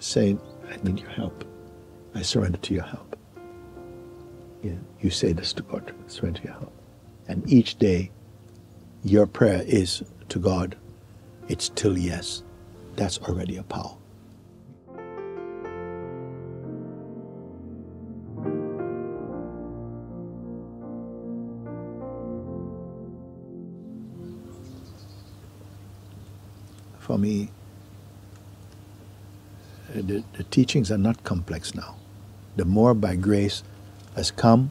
Just saying, I need your help. I surrender to your help. Yeah, you say this to God, surrender to your help. And each day, your prayer is to God, it's still yes. That's already a power. For me, the, the teachings are not complex now. The more by grace has come,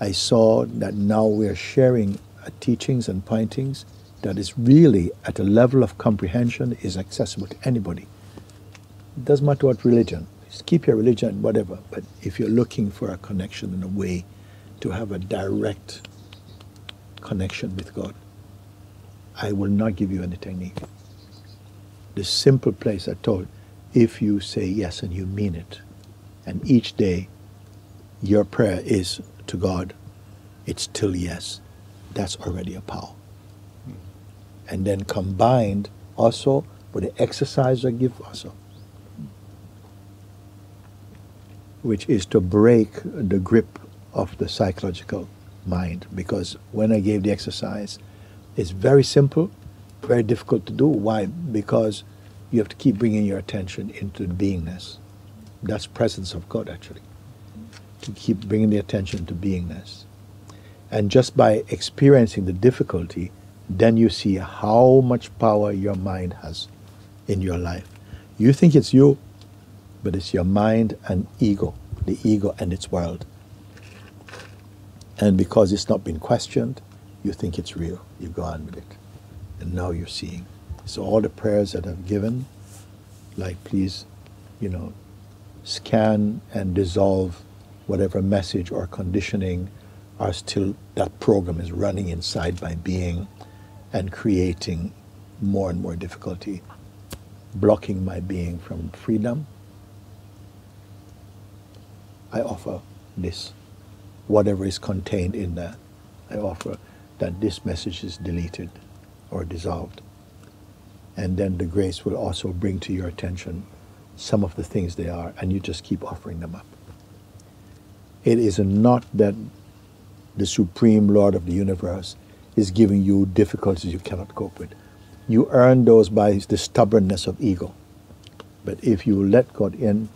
I saw that now we are sharing teachings and pointings that is really at a level of comprehension is accessible to anybody. It doesn't matter what religion. Just keep your religion, whatever. But if you're looking for a connection in a way to have a direct connection with God, I will not give you any technique. The simple place I told, if you say yes and you mean it, and each day your prayer is to God, it's still yes. That's already a power. And then combined also with the exercise I give also, which is to break the grip of the psychological mind. Because when I gave the exercise, it's very simple, very difficult to do. Why? Because you have to keep bringing your attention into beingness. That's presence of God, actually. To keep bringing the attention to beingness. And just by experiencing the difficulty, then you see how much power your mind has in your life. You think it's you, but it's your mind and ego, the ego and its world. And because it's not been questioned, you think it's real. You go on with it. And now you're seeing. So all the prayers that I've given, like please, you know, scan and dissolve whatever message or conditioning are still, that program is running inside my being and creating more and more difficulty, blocking my being from freedom. I offer this, whatever is contained in that. I offer that this message is deleted or dissolved. And then the grace will also bring to your attention some of the things they are, and you just keep offering them up. It is not that the Supreme Lord of the universe is giving you difficulties you cannot cope with. You earn those by the stubbornness of ego. But if you let God in,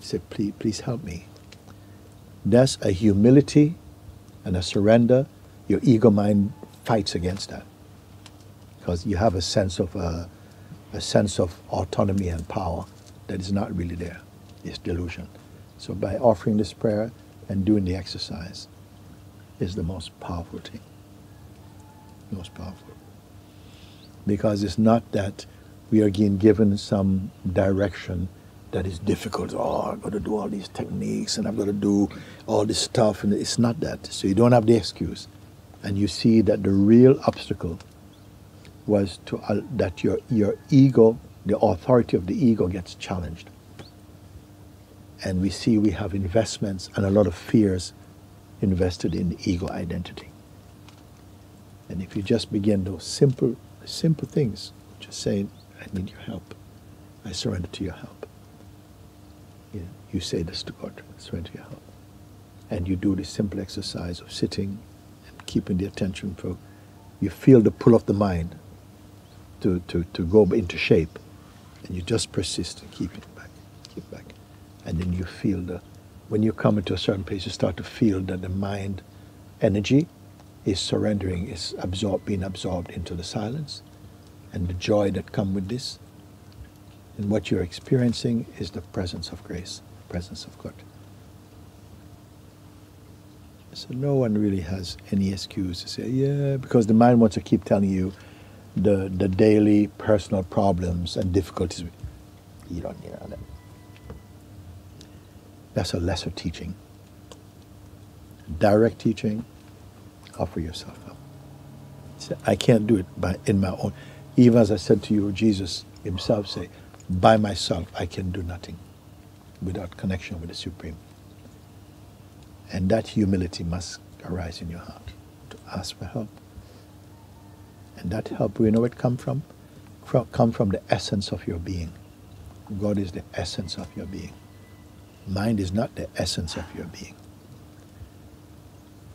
say, please, please help me. That's a humility and a surrender. Your ego mind fights against that because you have a sense of uh, a sense of autonomy and power that is not really there. It's delusion. So by offering this prayer and doing the exercise is the most powerful thing. Most powerful. Because it's not that we are being given some direction that is difficult. Oh, I've got to do all these techniques and I've got to do all this stuff. And it's not that. So you don't have the excuse. And you see that the real obstacle was to uh, that your your ego, the authority of the ego, gets challenged. And we see we have investments and a lot of fears invested in the ego identity. And if you just begin those simple, simple things, just saying, "I need your help. I surrender to your help." You, know, you say this to God, surrender to your help, and you do the simple exercise of sitting and keeping the attention for. You feel the pull of the mind to, to, to go into shape. And you just persist and keep it back, keep back. And then you feel the, when you come into a certain place, you start to feel that the mind energy is surrendering, is absorbed, being absorbed into the silence. And the joy that come with this. And what you're experiencing is the presence of grace, presence of God. So no one really has any excuse to say, yeah, because the mind wants to keep telling you, the, the daily personal problems and difficulties. You don't need that. That's a lesser teaching. Direct teaching, offer yourself up. I can't do it by in my own. Even as I said to you, Jesus himself say, by myself I can do nothing without connection with the Supreme. And that humility must arise in your heart to ask for help. And that help, we know it come from? fro- come from the essence of your being. God is the essence of your being. Mind is not the essence of your being.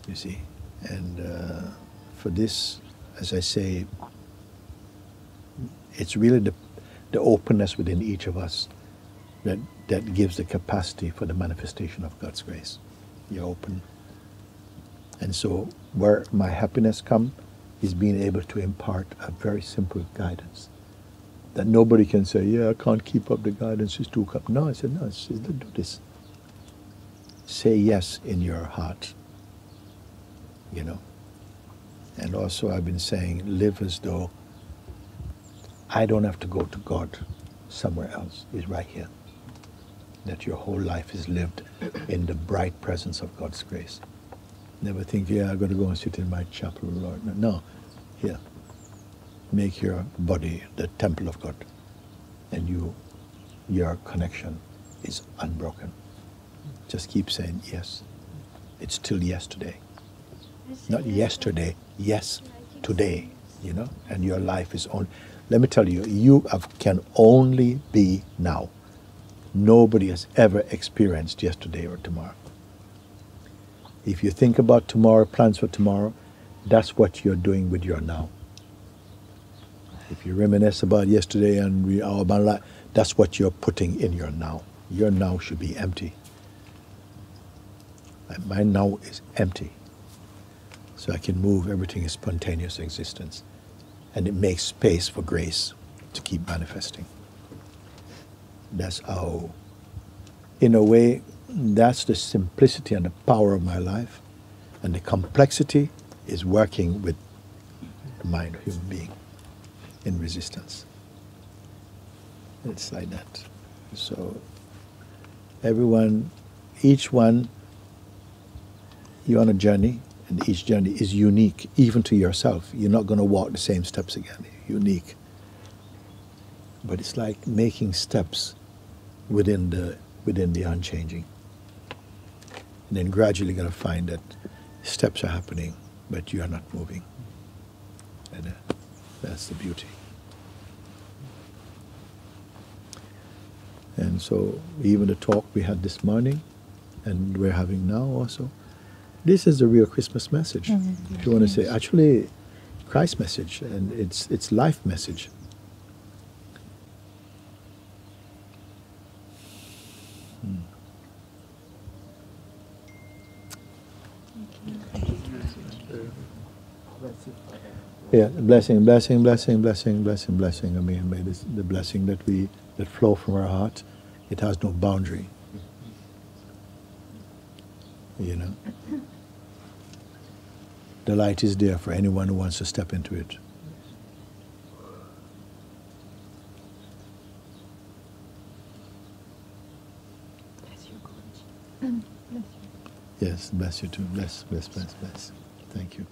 You see? And uh, for this, as I say, it's really the, the openness within each of us that, that gives the capacity for the manifestation of God's grace. You're open. And so, where my happiness comes is being able to impart a very simple guidance. That nobody can say, Yeah, I can't keep up the guidance, it's too cup. No, I said, No, do this. Say yes in your heart. You know. And also, I've been saying, live as though I don't have to go to God somewhere else. He's right here. That your whole life is lived in the bright presence of God's grace. Never think, yeah, I've got to go and sit in my chapel, Lord. No, no. here. Make your body the temple of God. And you, your connection is unbroken. Just keep saying yes. It's still yesterday. Not yesterday, yes, today, you know, and your life is on. Let me tell you, you have, can only be now. Nobody has ever experienced yesterday or tomorrow. If you think about tomorrow, plans for tomorrow, that's what you're doing with your now. If you reminisce about yesterday and our life, that's what you're putting in your now. Your now should be empty. My now is empty. So I can move everything in spontaneous existence. And it makes space for grace to keep manifesting. That's how, in a way, that's the simplicity and the power of my life. And the complexity is working with the mind of human being in resistance. It's like that. So everyone, each one, you're on a journey, and each journey is unique, even to yourself. You're not going to walk the same steps again. Unique. But it's like making steps within the within the unchanging. And then gradually going to find that steps are happening, but you are not moving. And uh, that's the beauty. And so, even the talk we had this morning, and we're having now also, this is the real Christmas message. Mm-hmm. If you want to say, actually, Christ message, and it's it's life message. Yeah, blessing, blessing, blessing, blessing, blessing, blessing. I mean, may this, the blessing that we that flow from our heart, it has no boundary. You know, the light is there for anyone who wants to step into it. Bless you, mm, Yes, bless you too. Bless, bless, bless, bless. Thank you.